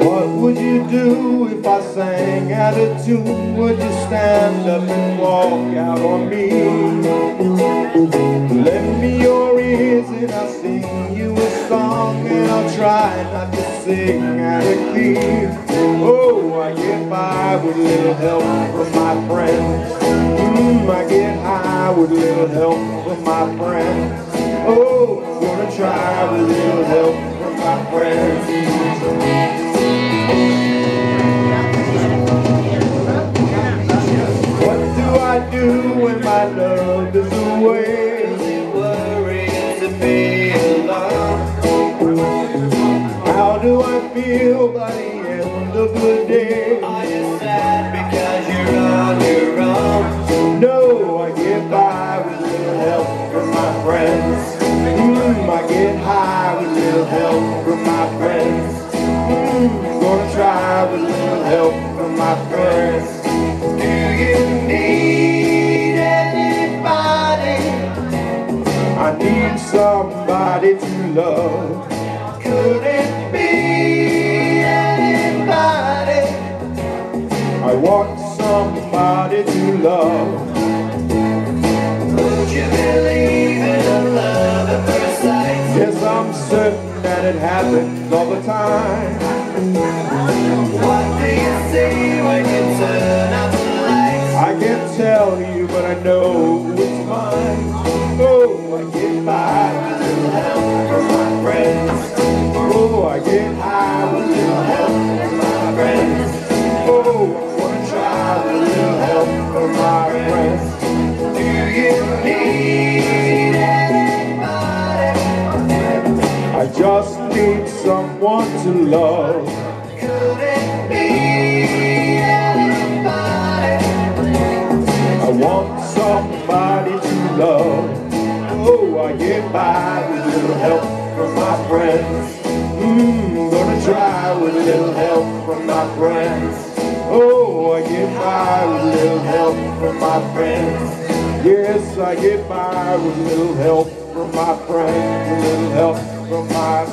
Tune, would you do if I sang out of tune? Would you stand up and walk out on me? Lend me your ears and I'll sing you a song and I'll try not to sing out of key. Oh, I get by with a little help from my friends. Mm, I get high with a little help from my friends. Oh, I'm gonna try with little when my love is away? To be alone. How do I feel by the end of the day? Are you sad because you're on your own? No, I get by with a little help from my friends. Mm, I get high with a little help from with a little help from my friends. Do you need anybody? I need somebody to love. Could it be anybody? I want somebody to love. Would you believe in love at first sight? Yes, I'm certain that it happens all the time. I can't tell you, but I know it's mine. Oh, I get to love. Could it be anybody? I want somebody to love. Oh, I get by with a little help from my friends. Mmm, gonna try with a little help from my friends. Oh, I get by with a little help from my friends. Yes, I get by with a little help from my friends. A little help from my